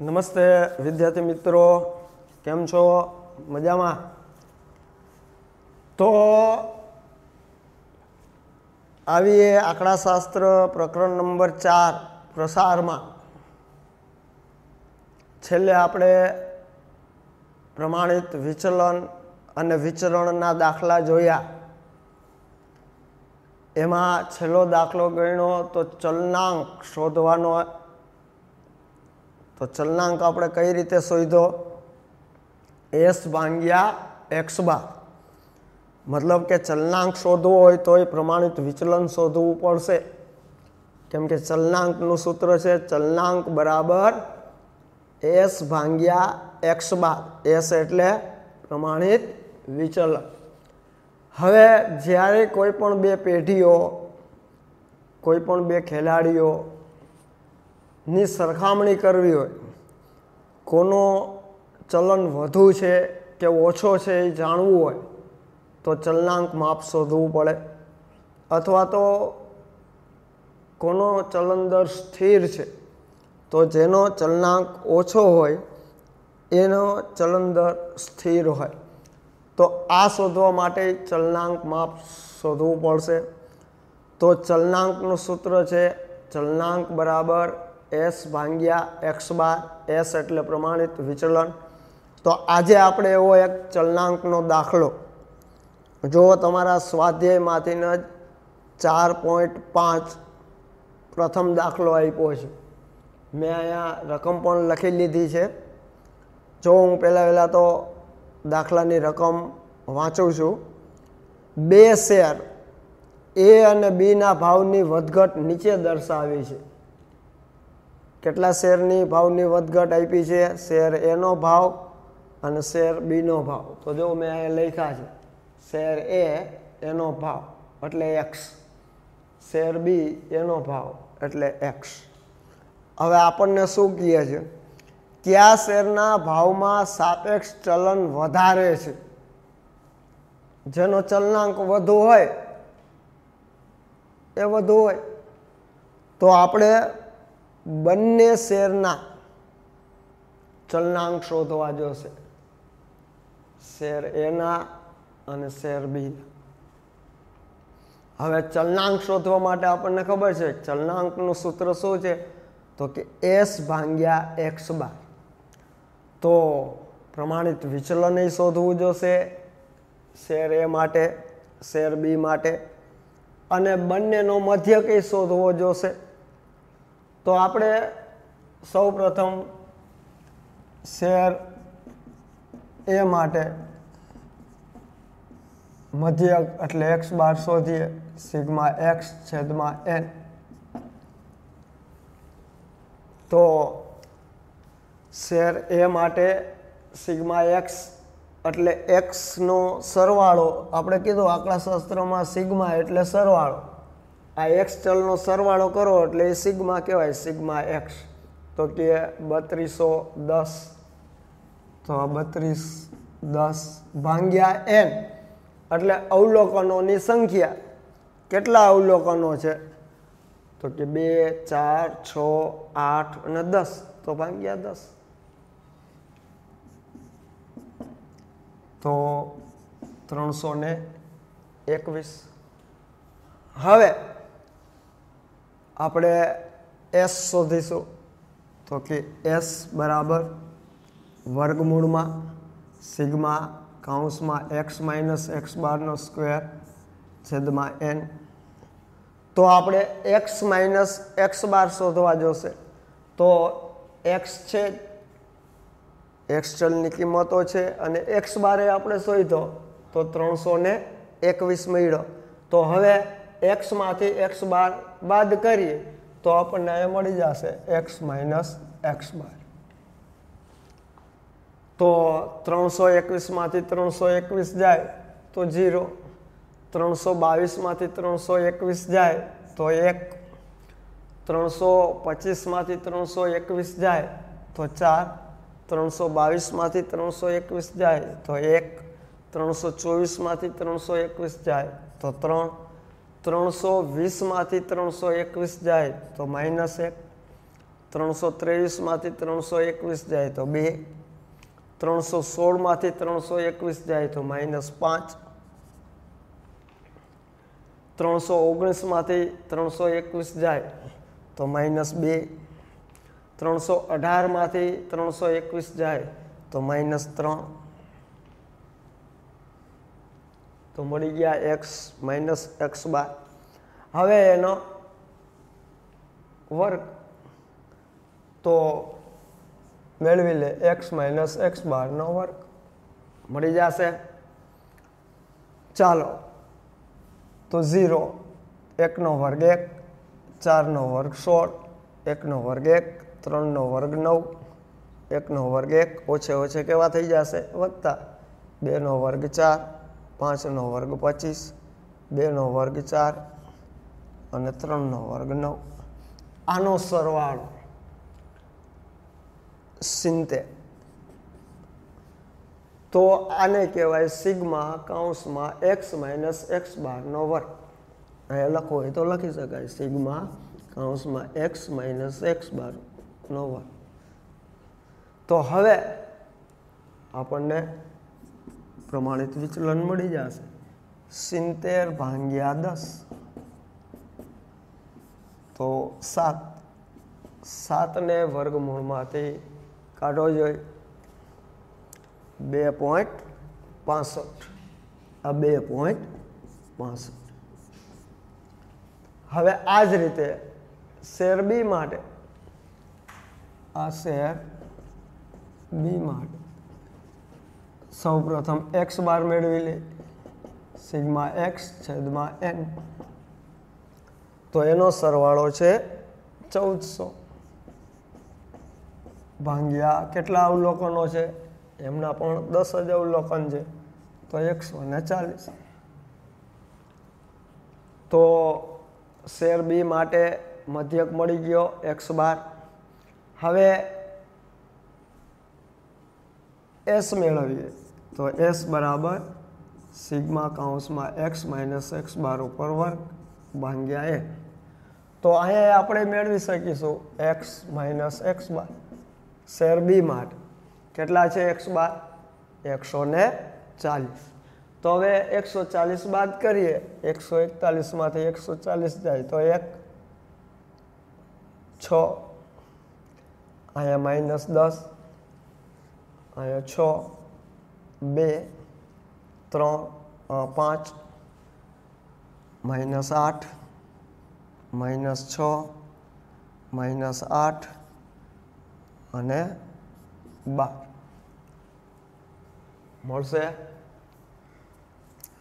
નમસ્તે વિદ્યાર્થી મિત્રો, કેમ છો? મજામાં? તો આવીએ આંકડાશાસ્ત્ર પ્રકરણ નંબર ચાર, પ્રસારમાં. છેલ્લે આપણે પ્રમાણિત વિચલન અને વિચરણના દાખલા જોયા. એમાં છેલ્લો દાખલો ગણ્યો તો ચલનાંક શોધવાનો તો ચલનાંક આપણે કઈ રીતે શોધ્યો એસ ભાંગ્યા એક્સ બાર. મતલબ કે ચલનાંક શોધવો હોય તો એ પ્રમાણિત વિચલન શોધવું પડશે. કેમ કે ચલનાંકનું સૂત્ર છે ચલનાંક બરાબર એસ ભાંગ્યા એક્સ બાર. એસ એટલે પ્રમાણિત વિચલન. હવે જ્યારે કોઈ પણ બે પેઢીઓ, કોઈ પણ બે ખેલાડીઓ ની સરખામણી કરવી હોય. કોનો ચલન વધુ છે કે ઓછો છે એ જાણવું હોય, તો ચલનાંક માપ શોધવું પડે. અથવા તો કોનો ચલન દર સ્થિર છે, તો જેનો ચલનાંક ઓછો હોય, એનો ચલન દર સ્થિર હોય. તો આ શોધવા માટે ચલનાંક માપ શોધવું પડશે. તો ચલનાંકનું સૂત્ર છે ચલનાંક બરાબર એસ ભાંગ્યા એક્સ બાર, એસ એટલે પ્રમાણિત વિચલન. તો આજે આપણે એવો એક ચલનાંકનો દાખલો. જો તમારા સ્વાધ્યાયમાંથીને જ ચાર પોઈન્ટ પાંચ પ્રથમ દાખલો આપ્યો છે. મેં અહીંયા રકમ પણ લખી લીધી છે. જો હું પહેલાં પહેલાં તો દાખલાની રકમ વાંચું છું. બે શેર એ અને બીના ભાવની વધઘટ નીચે દર્શાવી છે. કેટલા શેરની ભાવની વધઘટ આપી છે? શેર એનો ભાવ અને શેર બીનો ભાવ. તો જો મેં અહીંયા લખ્યા છે, શેર એ એનો ભાવ એટલે એક્સ શેર બી એનો ભાવ એટલે એક્સ હવે આપણને શું કહે છે? કયા શેરના ભાવમાં સાપેક્ષ ચલન વધારે છે? જેનો ચલનાંક વધુ હોય, એ વધુ હોય. તો આપણે બંને શેરના ચલનાંક શોધવા જોશે. શેર એના અને શેર બીના. હવે ચલનાંક શોધવા માટે આપણને ખબર છે ચલનાંકનું સૂત્ર શું છે? તો કે એસ ભાંગ્યા એક્સ બાર. તો પ્રમાણિત વિચલન શોધવું જોશે શેર એ માટે, શેર બી માટે. અને બંનેનો મધ્યક એ શોધવો જોશે. તો આપણે સૌ પ્રથમ શેર એ માટે મધ્ય એટલે એક્સ બાર શોધીએ સિગ્મા એક્સ છેદમાં એન. તો શેર એ માટે સિગ્મા એક્સ એટલે એક્સનો સરવાળો, આપણે કીધું આંકડાશાસ્ત્રમાં સિગ્મા એટલે સરવાળો. આ એક્સ ચલનો સરવાળો કરો એટલે એ સિગ્મા કહેવાય, સિગ્મા એક્સ તો કે બત્રીસો દસ. તો બત્રીસ દસ ભાંગ્યા એન એટલે અવલોકનોની સંખ્યા. કેટલા અવલોકનો છે? તો કે બે, ચાર, છ, આઠ અને દસ. તો ભાંગ્યા દસ. તો ત્રણસો ને એકવીસ. હવે આપણે એસ શોધીશું. તો કે એસ બરાબર વર્ગમૂળમાં સિગ્મા કાઉન્સમાં એક્સ માઇનસ એક્સ બારનો સ્ક્વેર છેદમાં એન તો આપણે એક્સ માઇનસ એક્સ બાર શોધવા જોશે. તો એક્સ છે એક્સ ચલની કિંમતો છે અને એક્સ બારે આપણે શોધો તો ત્રણસો ને એકવીસ મળ્યો. તો હવે એક્સમાંથી એક્સ બાર બાદ કરીએ, તો આપણને એ મળી જશે એક્સ માઇનસ એક્સ બાર. તો ત્રણસો એકવીસમાંથી ત્રણસો એકવીસ જાય, તો જીરો ત્રણસો બાવીસમાંથી ત્રણસો એકવીસ જાય, તો એક. ત્રણસો પચીસમાંથી ત્રણસો એકવીસ જાય, તો ચાર. ત્રણસો બાવીસમાંથી ત્રણસો એકવીસ જાય, તો એક. ત્રણસો ચોવીસમાંથી ત્રણસો એકવીસ જાય, તો ત્રણ. ત્રણસો વીસમાંથી ત્રણસો એકવીસ જાય તો માઇનસ એક. ત્રણસો ત્રેવીસમાંથી ત્રણસો એકવીસ જાય તો બે. ત્રણસો સોળમાંથી ત્રણસો એકવીસ જાય તો માઇનસ પાંચ. ત્રણસો ઓગણીસમાંથી ત્રણસો એકવીસ જાય તો માઇનસ બે. ત્રણસો અઢારમાંથી ત્રણસો એકવીસ જાય તો માઇનસ ત્રણ. તો મળી ગયા એક્સ માઇનસ એક્સ બાર. હવે એનો વર્ગ તો મેળવી લે એક્સ માઇનસ એક્સ બારનો વર્ગ. મળી જશે. ચાલો. તો ઝીરો એકનો વર્ગ એક, ચારનો વર્ગ સોળ, એકનો વર્ગ એક, ત્રણનો વર્ગ નવ, એકનો વર્ગ એક, ઓછે ઓછે કેવા થઈ જશે? વધતા બેનો વર્ગ ચાર પાંચનો વર્ગ પચીસ, બેનો વર્ગ ચાર અને ત્રણનો વર્ગ નવ. આનો સરવાળો સિત્તેર. તો આને કહેવાય સિગ્મા કાઉન્સમાં એક્સ માઇનસ એક્સ બારનો વર્ગ. અહીંયા લખો હોય તો લખી શકાય સિગ્મા કાઉન્સમાં એક્સ માઇનસ એક્સ બારનો વર્ગ. તો હવે આપણને પ્રમાણિત વિચલન મળી જશે. સિત્તેર ભાંગ્યા દસ. તો સાત. સાતને વર્ગમૂળમાંથી કાઢવો જોઈએ બે પોઈન્ટ પાસઠ. આ બે પોઈન્ટ પાસઠ. હવે આ જ રીતે શેર બી માટે. આ શેર બી માટે. સૌ પ્રથમ એક્સ બાર મેળવી લે સિગ્મા એક્સ છેદમાં એન. તો એનો સરવાળો છે ચૌદસો. ભાંગ્યા કેટલા અવલોકનો છે? એમના પણ દસ જ અવલોકન છે. તો એકસો ને ચાલીસ. તો શેર બી માટે મધ્યક મળી ગયો એક્સ બાર. હવે એસ મેળવીએ. તો એસ બરાબર સિગ્મા કાઉન્સમાં એક્સ માઇનસ એક્સ બાર ઉપર વર્ગ ભાંગ્યા એક. તો અહીંયા આપણે મેળવી શકીશું x minus x bar. Share B માટે કેટલા છે એક્સ બાર? એકસો ને ચાલીસ. તો હવે એકસો ચાલીસ બાદ કરીએ. એકસો એકતાલીસમાંથી એકસો ચાલીસ જાય તો એક છ. અહીંયા માઇનસ દસ. અહીંયા છ. બે, ત્રણ પાંચ, માઇનસ આઠ, માઇનસ છ, માઇનસ આઠ અને બાર. મળશે?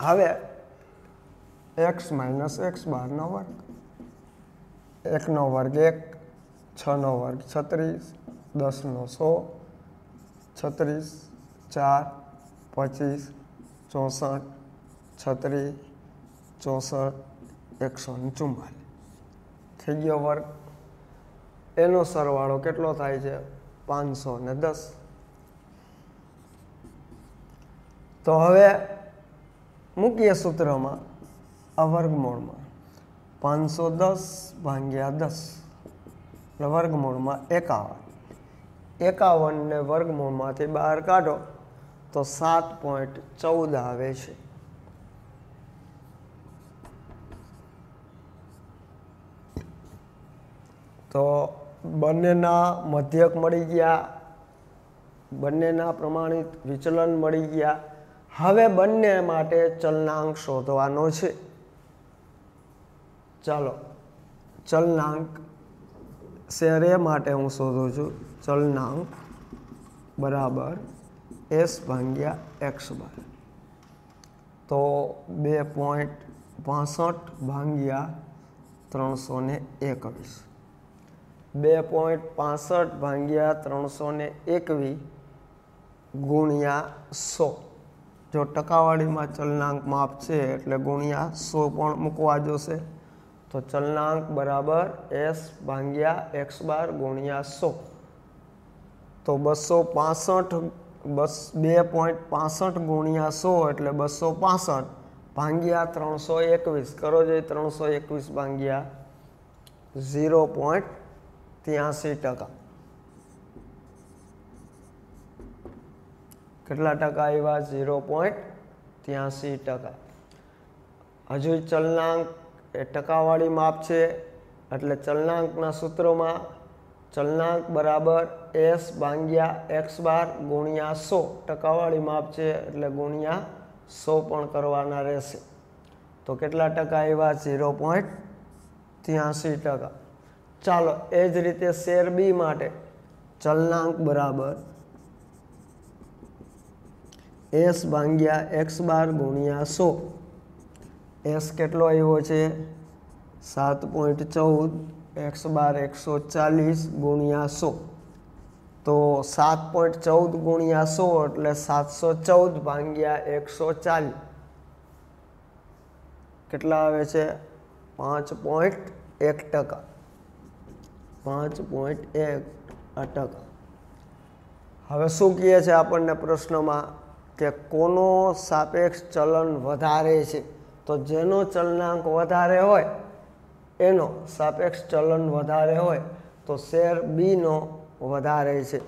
હવે એક્સ માઇનસ એક્સ બારનો વર્ગ, એકનો વર્ગ એક, છનો વર્ગ છત્રીસ, દસનો સો, છત્રીસ, ચાર પચીસ, ચોસઠ, છત્રીસ, ચોસઠ, એકસો ને ચુમ્માલીસ થઈ ગયો વર્ગ. એનો સરવાળો કેટલો થાય છે? પાંચસો ને દસ. તો હવે મૂકીએ સૂત્રમાં આ વર્ગમૂળમાં. પાંચસો દસ ભાંગ્યા દસ. એટલે વર્ગમૂળમાં એકાવન. એકાવનને વર્ગમૂળમાંથી બહાર કાઢો. તો સાત પોઈન્ટ ચૌદ આવે છે. તો બંનેના મધ્યક મળી ગયા, બંનેના પ્રમાણિત વિચલન મળી ગયા. હવે બંને માટે ચલનાંક શોધવાનો છે. ચાલો, ચલનાંક શેરે માટે હું શોધું છું? ચલનાંક બરાબર એસ ભાગ્યા એક્સ બાર તો બે પોઈન્ટ પાસઠ ભાગ્યા ત્રણસો ને એકવીસ. બે પોઈન્ટ પાસઠ ભાગ્યા ત્રણસો ને એકવીસ ગુણ્યા સો. જો ટકાવાળીમાં ચલનાંક માપ છે એટલે ગુણ્યા સો પણ મૂકવા જોશે, તો ચલનાંક બરાબર એસ ભાગ્યા એક્સ બાર ગુણ્યા સો. તો બસો પાસઠ બસ બે પોઈન્ટ પાસઠ ગુણ્યા સો એટલે બસો પાસઠ ભાંગ્યા ત્રણસો એકવીસ. કરો જોઈએ ત્રણસો એકવીસ ભાંગ્યા ઝીરો પોઈન્ટ ત્યાંસી ટકા. કેટલા ટકા આવ્યા? ઝીરો પોઈન્ટ ત્યાંસી ટકા. હજુ ચલનાંક એ ટકાવાળી માપ છે. એટલે ચલનાંકના સૂત્રોમાં ચલનાંક બરાબર એસ ભાંગ્યા એક્સ બાર ગુણ્યા સો. ટકાવાળી માપ છે એટલે ગુણ્યા સો પણ કરવાના રહેશે. તો કેટલા ટકા આવ્યા? ઝીરો પોઈન્ટ ત્યાંસી ટકા. ચાલો, એ જ રીતે શેર બી માટે ચલનાંક બરાબર એસ ભાંગ્યા એક્સ બાર ગુણ્યા સો. એસ કેટલો આવ્યો છે? સાત પોઈન્ટ ચૌદ. એક્સ બાર, એકસો ચાલીસ ગુણ્યા સો. તો સાત પોઈન્ટ ચૌદ ગુણ્યા સો એટલે સાતસો ચૌદ ભાંગ્યા એકસો ચાલીસ. કેટલા આવે છે? પાંચ પોઈન્ટ એક ટકા. પાંચ પોઈન્ટ એક ટકા. હવે શું કહે છે આપણને પ્રશ્નમાં? કે કોનો સાપેક્ષ ચલન વધારે છે? તો જેનો ચલનાંક વધારે હોય એનો સાપેક્ષ ચલન વધારે હોય તો શેર બીનો વધારે છે.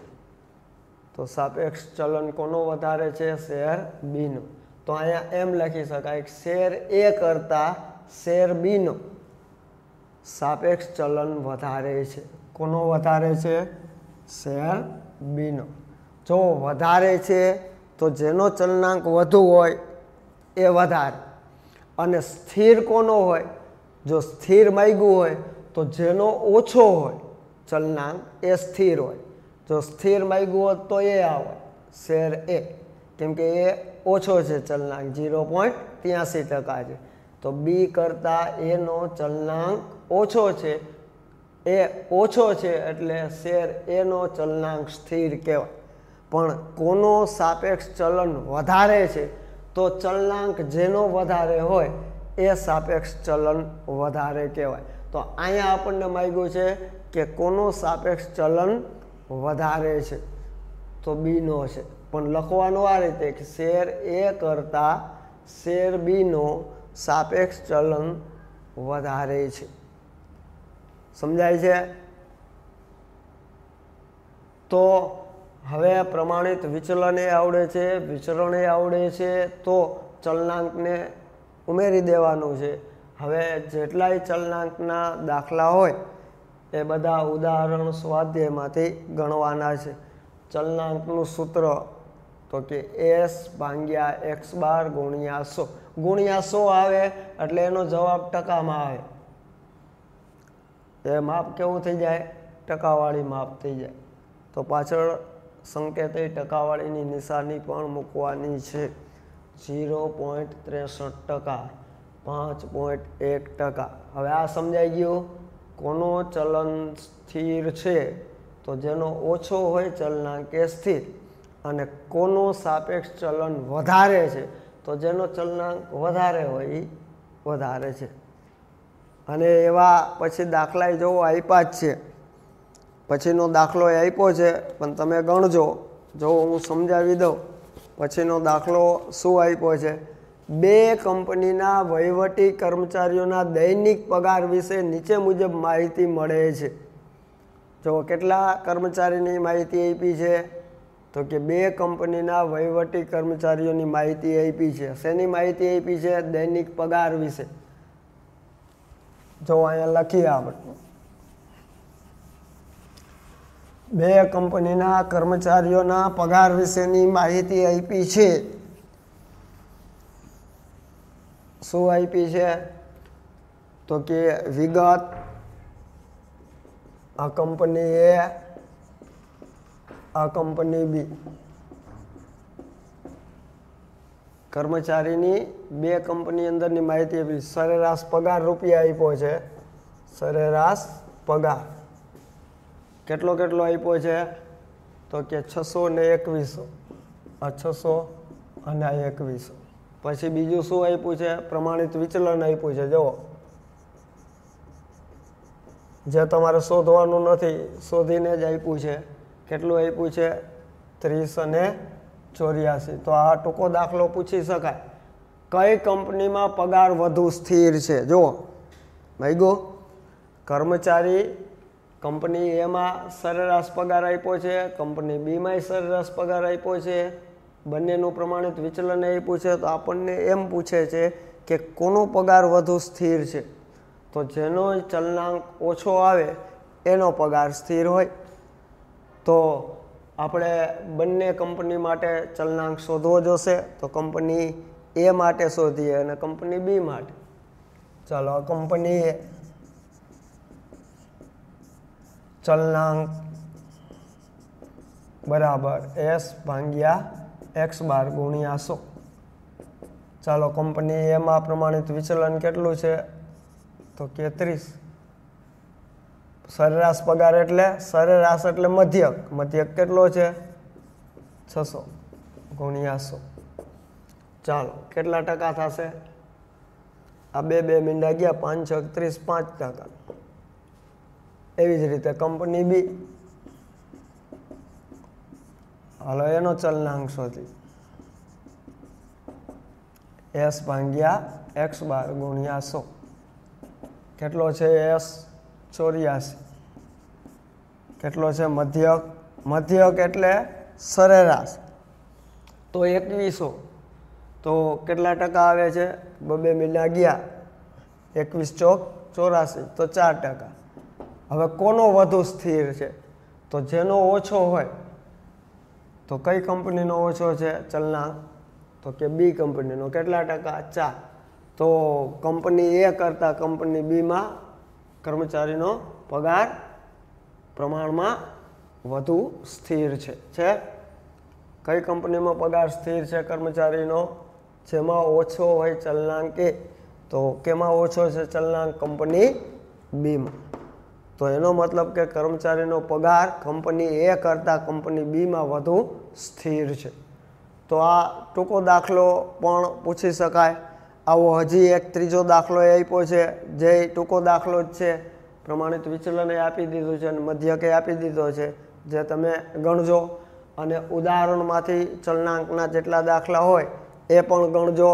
તો સાપેક્ષ ચલન કોનો વધારે છે? શેર બીનો. તો અહીંયા એમ લખી શકાય કે શેર એ કરતાં શેર બીનો સાપેક્ષ ચલન વધારે છે. કોનો વધારે છે? શેર બીનો. જો વધારે છે તો જેનો ચલનાંક વધુ હોય એ વધારે. અને સ્થિર કોનો હોય જો સ્થિર માગ્યું હોય તો જેનો ઓછો હોય, ચલનાંક એ સ્થિર હોય. જો સ્થિર માગ્યું હોત તો એ આવે શેર એ. કેમ કે એ ઓછો છે ચલનાંક, ઝીરો પોઈન્ટ ત્યાંસી ટકા છે. તો બી કરતાં એનો ચલનાંક ઓછો છે, એ ઓછો છે એટલે શેર એનો ચલનાંક સ્થિર કહેવાય. પણ કોનો સાપેક્ષ ચલન વધારે છે, તો ચલનાંક જેનો વધારે હોય એ સાપેક્ષ ચલન વધારે કહેવાય. તો અહીંયા આપણને માગ્યું છે કે કોનો સાપેક્ષ ચલન વધારે છે? તો બીનો છે. પણ લખવાનું આ રીતે કે શેર એ કરતાં શેર બીનો સાપેક્ષ ચલન વધારે છે. સમજાય છે? તો હવે પ્રમાણિત વિચલન એ આવડે છે, વિચરણ એ આવડે છે, તો ચલનાંકને ઉમેરી દેવાનું છે. હવે જેટલાય ચલનાંકના દાખલા હોય, એ બધા ઉદાહરણ સ્વાધ્યાયમાંથી ગણવાના છે. ચલનાંકનું સૂત્ર તો કે એસ ભાંગ્યા એક્સ બાર ગુણ્યા સો. ગુણ્યા સો આવે એટલે એનો જવાબ ટકામાં આવે. એ માપ કેવું થઈ જાય? ટકાવાળી માપ થઈ જાય. તો પાછળ સંકેતે ટકાવાળીની નિશાની પણ મૂકવાની છે. ઝીરો પોઈન્ટ ત્રેસઠ ટકા, પાંચ પોઈન્ટ એક ટકા. હવે આ સમજાઈ ગયું? કોનો ચલન સ્થિર છે? તો જેનો ઓછો હોય ચલનાંક સ્થિર. અને કોનો સાપેક્ષ ચલન વધારે છે? તો જેનો ચલનાંક વધારે હોય એ વધારે છે. અને એવા પછી દાખલા જોવો આપ્યા જ છે. પછીનો દાખલો એ આપ્યો છે, પણ તમે ગણજો. જો હું સમજાવી દઉં. પછીનો દાખલો શું આપ્યો છે? બે કંપનીના વહીવટી કર્મચારીઓના દૈનિક પગાર વિશે નીચે મુજબ માહિતી મળે છે. જો કેટલા કર્મચારીની માહિતી આપી છે? તો કે બે કંપનીના વહીવટી કર્મચારીઓની માહિતી આપી છે. શેની માહિતી આપી છે? દૈનિક પગાર વિશે. જો અહીંયા લખીએ આપણે. બે કંપનીના કર્મચારીઓના પગાર વિશેની માહિતી આપી છે. શું આપી છે? તો કે વિગત, આ કંપની એ આ કંપની બી કર્મચારીની બે કંપની અંદરની માહિતી આપી. સરેરાશ પગાર રૂપિયા આપ્યો છે. સરેરાશ પગાર. કેટલો કેટલો આપ્યો છે? તો કે છસો ને એકવીસો. આ છસો અને આ એકવીસો. પછી બીજું શું આપ્યું છે? પ્રમાણિત વિચલન આપ્યું છે. જુઓ. જે તમારે શોધવાનું નથી, શોધીને જ આપ્યું છે. કેટલું આપ્યું છે? ત્રીસ અને ચોર્યાસી. તો આ ટૂંકો દાખલો પૂછી શકાય. કઈ કંપનીમાં પગાર વધુ સ્થિર છે? જુઓ. ભાઈ ગો કર્મચારી કંપની એમાં સરેરાશ પગાર આપ્યો છે, કંપની બીમાંય સરેરાશ પગાર આપ્યો છે, બંનેનું પ્રમાણિત વિચલન આપ્યું છે, તો આપણને એમ પૂછે છે કે કોનો પગાર વધુ સ્થિર છે? તો જેનો ચલનાંક ઓછો આવે, એનો પગાર સ્થિર હોય. તો આપણે બંને કંપની માટે ચલનાંક શોધવો જોશે, તો કંપની એ માટે શોધીએ અને કંપની બી માટે. ચાલો કંપની એ ચલનાંક બરાબર એસ ભાંગ્યા એક્સ બાર ગુણ્યા સો. ચાલો કંપની એમાં પ્રમાણિત વિચલન કેટલું છે? તો કે ત્રીસ સરેરાશ પગાર એટલે, સરેરાશ એટલે મધ્યક. મધ્યક કેટલો છે? છસો ગુણ્યા સો. ચાલો, કેટલા ટકા થશે? આ બે બે મીંડા ગયા, પાંચ, છ, ત્રીસ, પાંચ ટકા. એવી જ રીતે કંપની બી. હાલો, એનો ચલનાંક શોધી. એસ ભાંગ્યા એક્સ બાર ગુણ્યા સો. કેટલો છે એસ? ચોર્યાસી. કેટલો છે મધ્યક? મધ્યક એટલે સરેરાશ. તો એકવીસો. તો કેટલા ટકા આવે છે? બબે મહિના ગયા. એકવીસ ચોક ચોરાસી. તો ચાર ટકા. હવે કોનો વધુ સ્થિર છે? તો જેનો ઓછો હોય, તો કઈ કંપનીનો ઓછો છે? ચલનાંક તો કે બી કંપનીનો. કેટલા ટકા? ચાર. તો કંપની એ કરતાં કંપની બીમાં કર્મચારીનો પગાર પ્રમાણમાં વધુ સ્થિર છે. છે? કઈ કંપનીમાં પગાર સ્થિર છે કર્મચારીનો? જેમાં ઓછો હોય ચલનાંક એ. તો કેમાં ઓછો છે ચલનાંક? કંપની બીમાં. તો એનો મતલબ કે કર્મચારીનો પગાર કંપની એ કરતાં કંપની બીમાં વધુ સ્થિર છે. તો આ ટૂંકો દાખલો પણ પૂછી શકાય. આવો હજી એક ત્રીજો દાખલો એ આપ્યો છે, જે ટૂંકો દાખલો જ છે. પ્રમાણિત વિચલન આપી દીધું છે અને મધ્યકે આપી દીધો છે, જે તમે ગણજો. અને ઉદાહરણમાંથી ચલનાંકના જેટલા દાખલા હોય એ પણ ગણજો.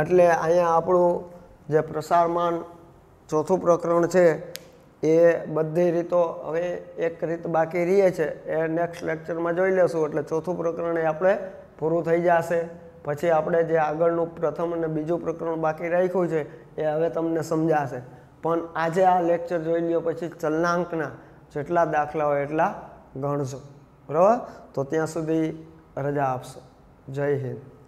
એટલે અહીંયા આપણું જે પ્રસારમાન ચોથું પ્રકરણ છે એ બધી રીતો હવે એક રીત બાકી રહીએ છે. એ નેક્સ્ટ લેક્ચરમાં જોઈ લેશું. એટલે ચોથું પ્રકરણ એ આપણે પૂરું થઈ જશે. પછી આપણે જે આગળનું પ્રથમ અને બીજું પ્રકરણ બાકી રાખ્યું છે, એ હવે તમને સમજાશે. પણ આજે આ લેક્ચર જોઈ લ્યો પછી ચલનાંકના જેટલા દાખલા હોય એટલા ગણજો બરાબર? તો ત્યાં સુધી રજા આપશો. જય હિન્દ.